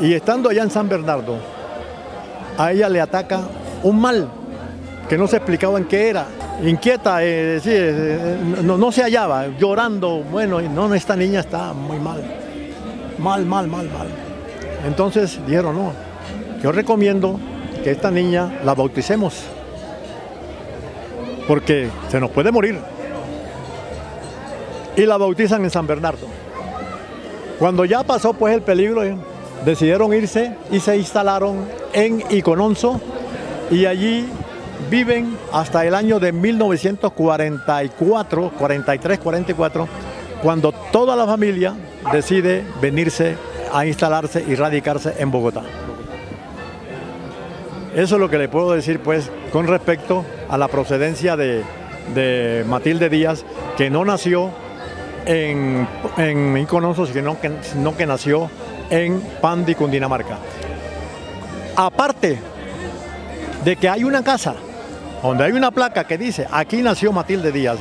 Y estando allá en San Bernardo, a ella le ataca un mal que no se explicaba en qué era. Inquieta, eh, sí, eh, no, se hallaba, llorando. Bueno, no, esta niña está muy mal. Mal, mal, mal, mal. Entonces dijeron, no, yo recomiendo que esta niña la bauticemos. Porque se nos puede morir. Y la bautizan en San Bernardo. Cuando ya pasó pues el peligro, eh, decidieron irse y se instalaron en Icononso y allí viven hasta el año de 1944, 43, 44, cuando toda la familia decide venirse a instalarse y radicarse en Bogotá. Eso es lo que le puedo decir pues con respecto a la procedencia de, de Matilde Díaz, que no nació en, en Iconoso, sino que, sino que nació en Pandi, Cundinamarca. Aparte de que hay una casa donde hay una placa que dice, aquí nació Matilde Díaz.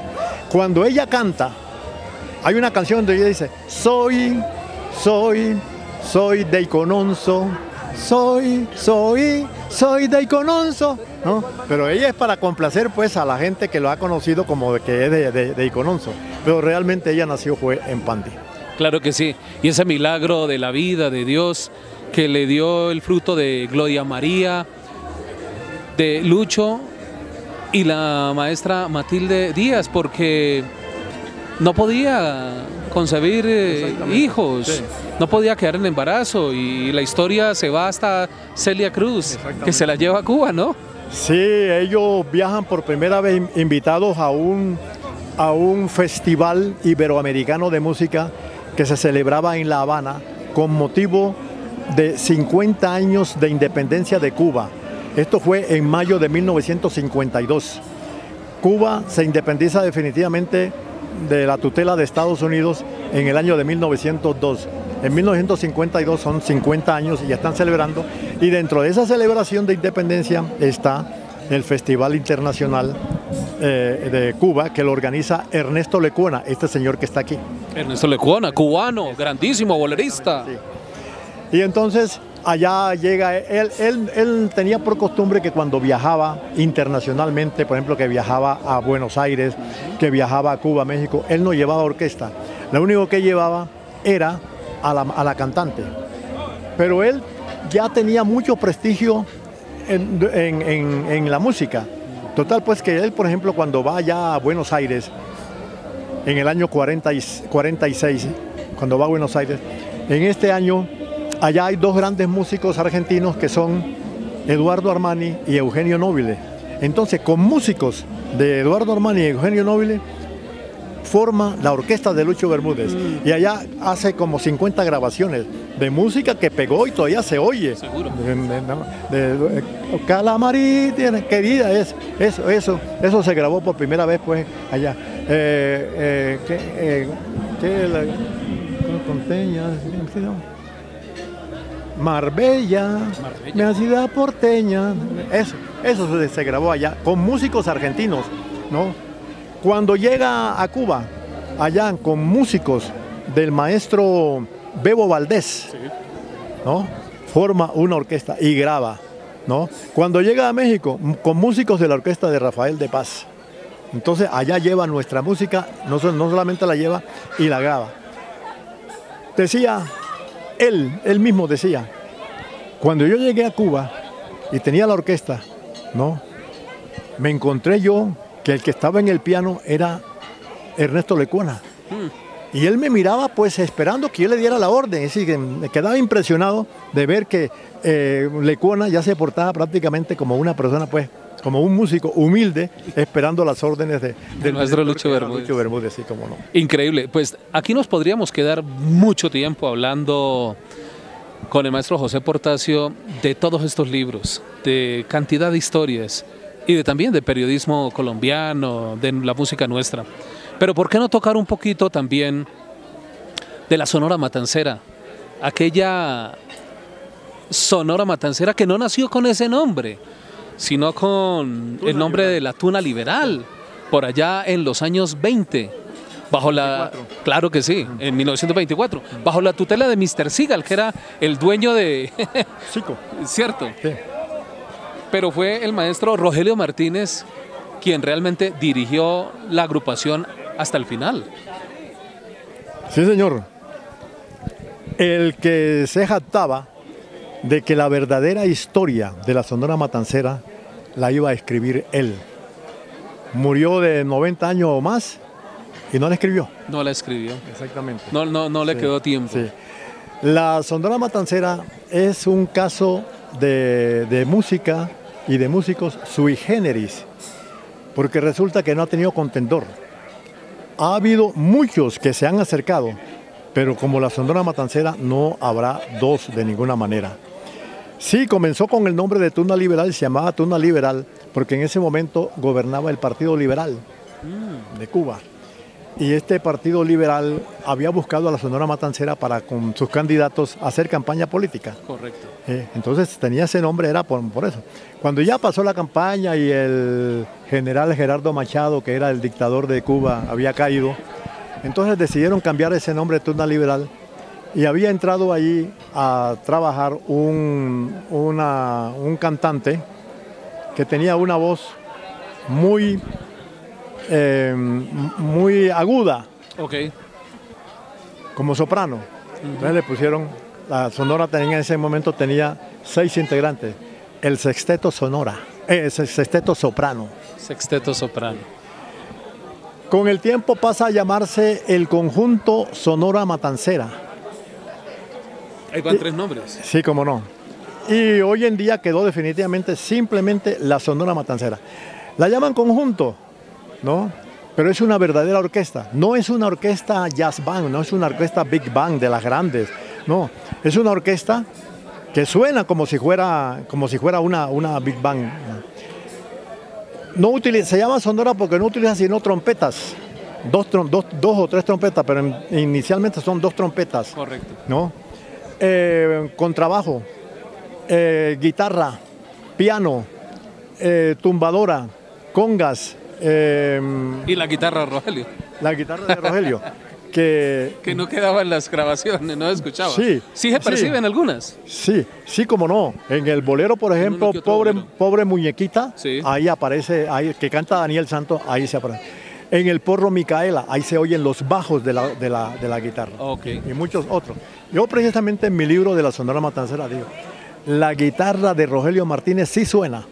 Cuando ella canta, hay una canción donde ella dice, soy, soy, soy de Icononso, soy, soy, soy de Icononso. ¿no? Pero ella es para complacer pues a la gente que lo ha conocido como que es de, de, de Icononso. Pero realmente ella nació fue en Pandi. Claro que sí. Y ese milagro de la vida de Dios que le dio el fruto de Gloria María, de Lucho y la maestra Matilde Díaz, porque no podía concebir eh, hijos, sí. no podía quedar en embarazo y la historia se va hasta Celia Cruz, que se la lleva a Cuba, ¿no? Sí, ellos viajan por primera vez invitados a un, a un festival iberoamericano de música que se celebraba en La Habana con motivo de 50 años de independencia de Cuba. Esto fue en mayo de 1952. Cuba se independiza definitivamente de la tutela de Estados Unidos en el año de 1902. En 1952 son 50 años y ya están celebrando. Y dentro de esa celebración de independencia está el Festival Internacional eh, de Cuba que lo organiza Ernesto Lecuona, este señor que está aquí. Ernesto Lecuona, cubano, grandísimo bolerista. Sí. Y entonces allá llega, él, él, él, tenía por costumbre que cuando viajaba internacionalmente, por ejemplo, que viajaba a Buenos Aires, que viajaba a Cuba, México, él no llevaba orquesta. Lo único que llevaba era a la, a la cantante. Pero él ya tenía mucho prestigio en, en, en, en, la música. Total, pues que él, por ejemplo, cuando va allá a Buenos Aires, en el año 40 y, 46, cuando va a Buenos Aires, en este año allá hay dos grandes músicos argentinos que son Eduardo Armani y Eugenio Nobile. Entonces, con músicos de Eduardo Armani y Eugenio Nobile, forma la orquesta de Lucho Bermúdez. Mm. Y allá hace como 50 grabaciones de música que pegó y todavía se oye. Seguro. De, de, de, Calamarí, querida, es, eso, eso, eso se grabó por primera vez pues allá. Eh, eh, ¿qué, eh, la, Marbella, Marbella, mi ciudad porteña, eso, eso se, se grabó allá con músicos argentinos, ¿no? Cuando llega a Cuba, allá con músicos del maestro Bebo Valdés, sí. ¿no? forma una orquesta y graba. ¿no? Cuando llega a México, con músicos de la orquesta de Rafael de Paz. Entonces allá lleva nuestra música, no, no solamente la lleva y la graba. Decía, él, él mismo decía, cuando yo llegué a Cuba y tenía la orquesta, ¿no? Me encontré yo que el que estaba en el piano era Ernesto Lecuona. Mm. Y él me miraba pues esperando que yo le diera la orden. Es decir, que me quedaba impresionado de ver que eh, Lecuona ya se portaba prácticamente como una persona pues como un músico humilde esperando las órdenes de, de nuestro Lucho Bermúdez. Lucho Bermúdez, sí, como no. Increíble. Pues aquí nos podríamos quedar mucho tiempo hablando con el maestro José Portacio de todos estos libros, de cantidad de historias y de, también de periodismo colombiano, de la música nuestra. Pero ¿por qué no tocar un poquito también de la Sonora Matancera? Aquella Sonora Matancera que no nació con ese nombre, sino con el nombre Liberal. de la Tuna Liberal, por allá en los años 20. bajo la claro que sí, en 1924, bajo la tutela de Mr. Seagal, que era el dueño de Chico. cierto. Pero fue el maestro Rogelio Martínez quien realmente dirigió la agrupación hasta el final. Sí, señor. El que se jactaba de que la verdadera historia de la Sonora Matancera la iba a escribir él. Murió de 90 años o más y no la escribió. No la escribió. Exactamente. No, no, no le Sí, quedó tiempo. Sí. La Sonora Matancera es un caso de, de música y de músicos sui generis, porque resulta que no ha tenido contendor. Ha habido muchos que se han acercado, pero como la Sonora Matancera no habrá dos de ninguna manera. Sí, comenzó con el nombre de Tuna Liberal, se llamaba Tuna Liberal, porque en ese momento gobernaba el Partido Liberal de Cuba. Y este Partido Liberal había buscado a la Sonora Matancera para con sus candidatos hacer campaña política. Correcto. Eh, entonces tenía ese nombre, era por, por eso. Cuando ya pasó la campaña y el general Gerardo Machado, que era el dictador de Cuba, había caído, entonces decidieron cambiar ese nombre de Tuna Liberal y había entrado allí a trabajar un, una- un cantante que tenía una voz muy, eh, muy aguda, Ok. como soprano. Entonces le pusieron, la Sonora tenía en ese momento tenía seis integrantes, el sexteto Sonora, eh, el sexteto soprano. Sexteto soprano. Con el tiempo pasa a llamarse el conjunto Sonora Matancera. Ahí van tres nombres. Sí, como no. Y hoy en día quedó definitivamente simplemente la Sonora Matancera. La llaman conjunto, ¿no? Pero es una verdadera orquesta. No es una orquesta jazz band, no es una orquesta big band de las grandes. No, es una orquesta que suena como si fuera, como si fuera una, una big band. No utiliza, se llama Sonora porque no utiliza sino trompetas. Dos, dos, dos o tres trompetas, pero en- inicialmente son dos trompetas. Correcto. ¿no? Eh, contrabajo, eh, guitarra, piano, eh, tumbadora, congas, eh, Y la guitarra Rogelio, la guitarra de Rogelio, que que no quedaba en las grabaciones, no escuchaba. Sí, Sí se sí. perciben algunas. sí, sí como no. En el bolero, por ejemplo, pobre, bolero. pobre muñequita, Sí. ahí aparece, ahí, que canta Daniel Santos, ahí se aparece. En el porro Micaela, ahí se oyen los bajos de la, de la, de la guitarra. Ok. y muchos otros. Yo precisamente en mi libro de la Sonora Matancera digo, la guitarra de Rogelio Martínez sí suena.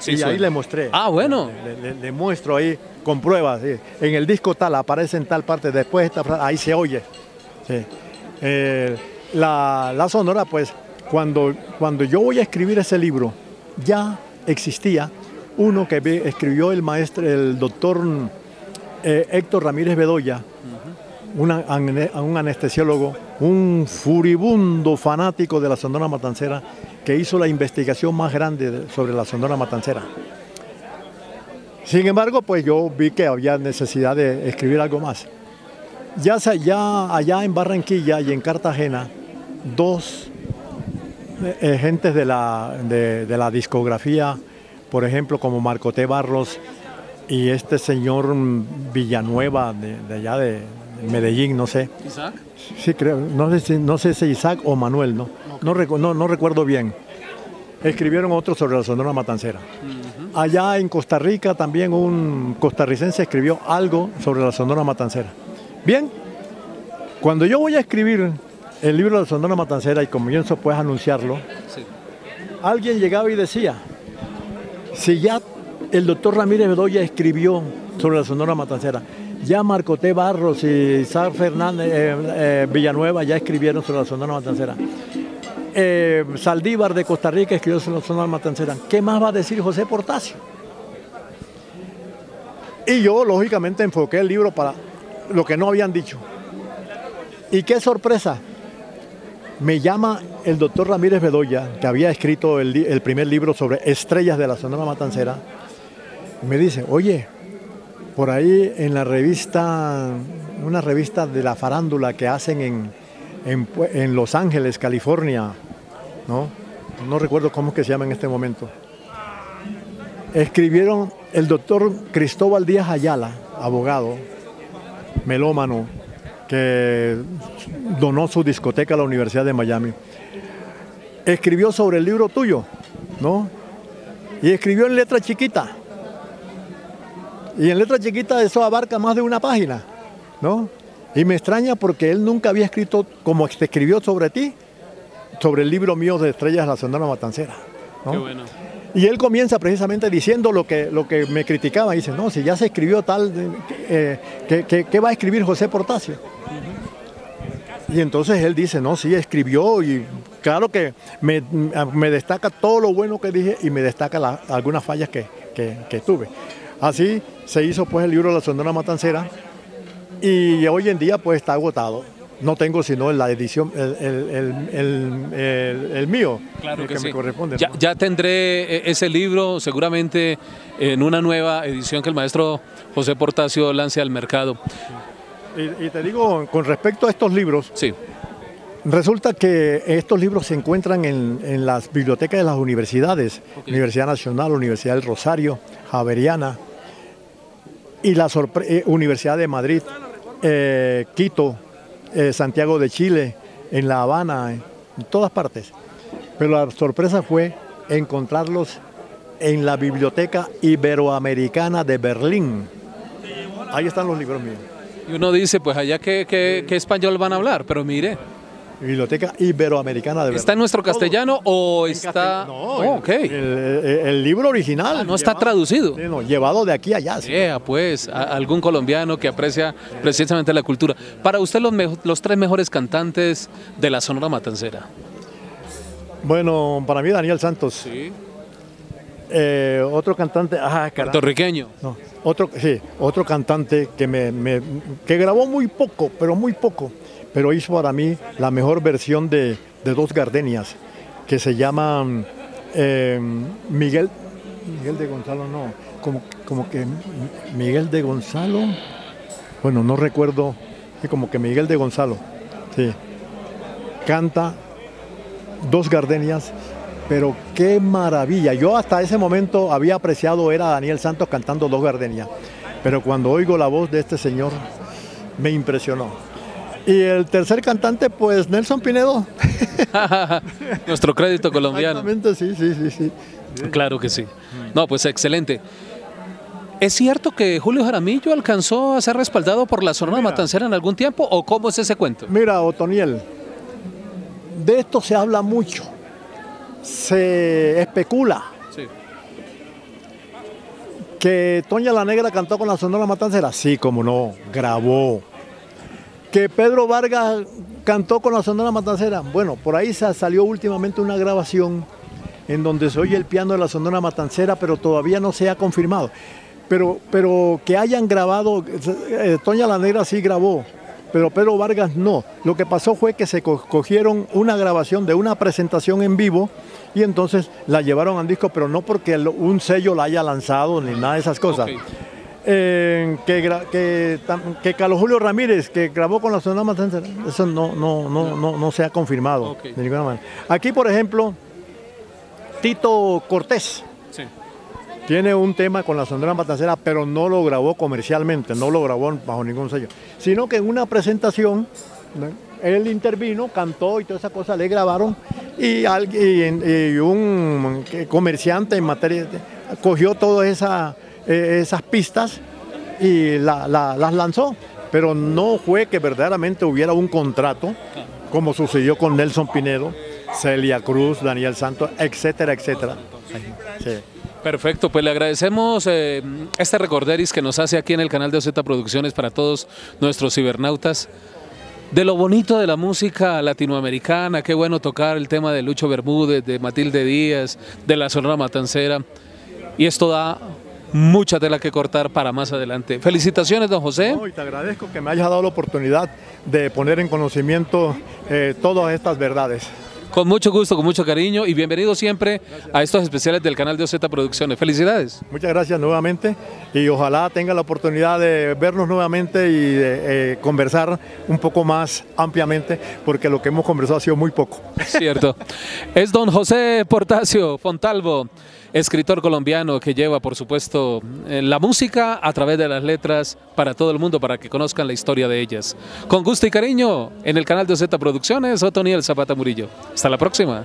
Sí y ahí le mostré. Ah, bueno. Le, le- le muestro ahí con pruebas. sí. En el disco tal, aparece en tal parte, después esta frase, ahí se oye. Sí. Eh, la, la Sonora, pues, cuando, cuando yo voy a escribir ese libro, ya existía uno que escribió el maestro, el doctor eh, Héctor Ramírez Bedoya, una- ane- un anestesiólogo, un furibundo fanático de la Sonora Matancera, que hizo la investigación más grande de- sobre la Sonora Matancera. Sin embargo, pues yo vi que había necesidad de escribir algo más. Ya, allá en Barranquilla y en Cartagena, dos eh, eh, gentes de la, de, la discografía, por ejemplo, como Marco T. Barros y este señor Villanueva, de allá de Medellín, no sé. Isaac. Sí, creo, no sé si, no sé si Isaac o Manuel, ¿no? No, recu- no, no recuerdo bien. Escribieron otro sobre la Sonora Matancera. Allá en Costa Rica también un costarricense escribió algo sobre la Sonora Matancera. Bien, cuando yo voy a escribir el libro de la Sonora Matancera y comienzo pues a anunciarlo, Sí. alguien llegaba y decía, si ya el doctor Ramírez Bedoya escribió sobre la Sonora Matancera, ya Marco T. Barros y Isaac Fernández eh, eh, Villanueva ya escribieron sobre la Sonora Matancera. Eh, Saldívar de Costa Rica escribió sobre la Sonora Matancera. ¿Qué más va a decir José Portacio? Y yo, lógicamente, enfoqué el libro para lo que no habían dicho. Y qué sorpresa, me llama el doctor Ramírez Bedoya, que había escrito el primer libro sobre estrellas de la Sonora Matancera, y me dice, oye, por ahí en la revista, una revista de la farándula que hacen en, en, Los Ángeles, California, ¿no? No recuerdo cómo es que se llama en este momento. Escribieron el doctor Cristóbal Díaz Ayala, abogado, melómano, que donó su discoteca a la Universidad de Miami, escribió sobre el libro tuyo, ¿no? Y escribió en letra chiquita. Y en letra chiquita eso abarca más de una página, ¿no? Y me extraña porque él nunca había escrito como te escribió sobre ti, sobre el libro mío de Estrellas la Sonora Matancera. Qué bueno. Y él comienza precisamente diciendo lo que, lo que me criticaba. Dice, no, si ya se escribió tal, eh, ¿qué, va a escribir José Portacio? Y entonces él dice, no, sí, escribió y claro que me, destaca todo lo bueno que dije y me destaca algunas fallas que, que, tuve. Así se hizo pues el libro La Sonora Matancera y hoy en día pues está agotado no tengo sino la edición, el, mío, claro que, me corresponde. Ya, tendré eh, ese libro seguramente en una nueva edición que el maestro José Portacio lance al mercado. Y, te digo, con respecto a estos libros, sí. resulta que estos libros se encuentran en, las bibliotecas de las universidades, Universidad Nacional, Universidad del Rosario, Javeriana y la eh, Universidad de Madrid, eh, Quito, eh, Santiago de Chile, en La Habana, en, todas partes. Pero la sorpresa fue encontrarlos en la Biblioteca Iberoamericana de Berlín. Ahí están los libros míos. Y uno dice, pues allá qué, español van a hablar, pero mire. Biblioteca Iberoamericana de Berlín. ¿Está en nuestro castellano o está...? No, oh, el, libro original. Ah, no está traducido. llevado de aquí a allá. Sí, pues, algún colombiano que aprecia precisamente la cultura. Para usted, los, los tres mejores cantantes de la Sonora Matancera. Bueno, para mí Daniel Santos. Sí. Eh, otro cantante, ah, puertorriqueño. No, otro, sí, otro cantante que me, que grabó muy poco, pero muy poco pero hizo para mí la mejor versión de, dos gardenias, que se llama eh, Miguel, Miguel de Gonzalo, no, como, como que Miguel de Gonzalo, bueno, no recuerdo, como que Miguel de Gonzalo, sí, canta dos gardenias, pero qué maravilla. Yo hasta ese momento había apreciado, era Daniel Santos cantando dos gardenias, pero cuando oigo la voz de este señor, me impresionó. Y el tercer cantante, pues Nelson Pinedo. Nuestro crédito colombiano. Exactamente, sí, sí, sí, sí. Claro que sí. No, pues excelente. ¿Es cierto que Julio Jaramillo alcanzó a ser respaldado por la Sonora Matancera en algún tiempo o cómo es ese cuento? Mira, Otoniel, de esto se habla mucho, se especula. Sí. ¿Que Toña la Negra cantó con la Sonora Matancera? Sí, como no, grabó que Pedro Vargas cantó con la Sonora Matancera. Bueno, por ahí salió últimamente una grabación en donde se oye el piano de la Sonora Matancera, pero todavía no se ha confirmado. Pero, pero que hayan grabado, eh, Toña la Negra sí grabó, pero Pedro Vargas no. Lo que pasó fue que se cogieron una grabación de una presentación en vivo y entonces la llevaron al disco, pero no porque un sello la haya lanzado ni nada de esas cosas que, que, Carlos Julio Ramírez, que grabó con la Sonora Matancera, eso no, no, no, no, no se ha confirmado de ninguna manera. Aquí, por ejemplo, Tito Cortés tiene un tema con la Sonora Matancera, pero no lo grabó comercialmente, no lo grabó bajo ningún sello, sino que en una presentación él intervino, cantó y toda esa cosa, le grabaron y, y un comerciante en materia cogió toda esa eh, esas pistas y las lanzó. Pero no fue que verdaderamente hubiera un contrato, como sucedió con Nelson Pinedo, Celia Cruz, Daniel Santos, etcétera, etcétera. Perfecto, pues le agradecemos eh, este recorderis que nos hace aquí en el canal de OZ Producciones para todos nuestros cibernautas. De lo bonito de la música latinoamericana, qué bueno tocar el tema de Lucho Bermúdez, de Matilde Díaz, de la Sonora Matancera. Y esto da mucha tela que cortar para más adelante. Felicitaciones, don José. y te agradezco que me hayas dado la oportunidad de poner en conocimiento eh, todas estas verdades. Con mucho gusto, con mucho cariño y bienvenido siempre a estos especiales del canal de OZ Producciones. Felicidades. Muchas gracias nuevamente y ojalá tenga la oportunidad de vernos nuevamente y de eh, conversar un poco más ampliamente porque lo que hemos conversado ha sido muy poco. Cierto. es don José Portacio Fontalvo escritor colombiano que lleva, por supuesto, eh, la música a través de las letras para todo el mundo, para que conozcan la historia de ellas. Con gusto y cariño, en el canal de Z Producciones, Otoniel Zapata Murillo. Hasta la próxima.